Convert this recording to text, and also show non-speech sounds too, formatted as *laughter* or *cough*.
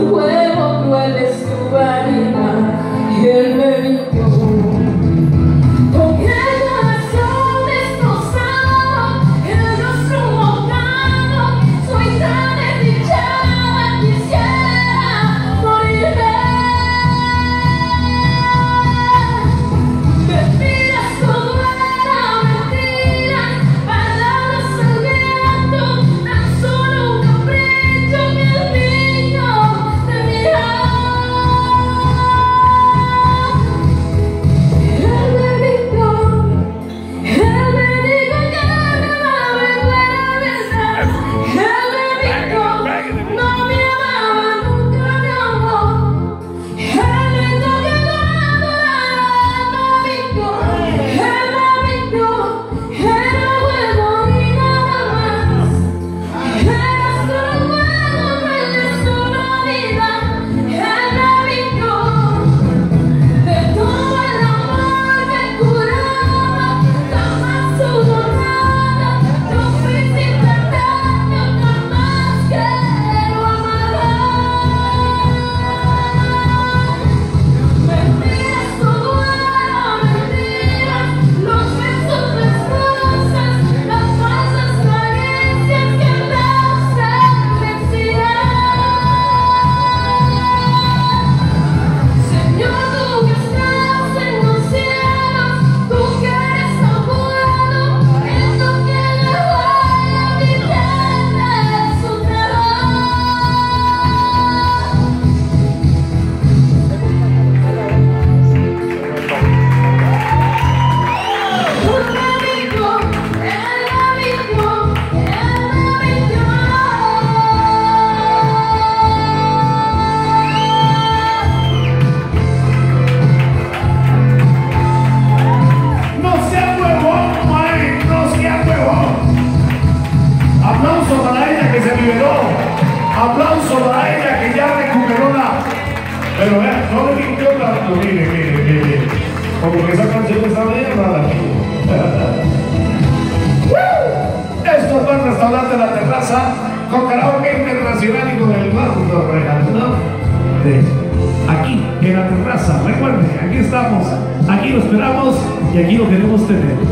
away. Aplauso para ella que ya recuperó la. Pero vean, no le limpió tanto, pues, mire, mire, mire. Como que esa canción está bien rara. *laughs* Esto fue el restaurante La Terraza con karaoke internacional y con el mundo ¿no? Aquí, en La Terraza, recuerden, aquí estamos, aquí lo esperamos y aquí lo queremos tener.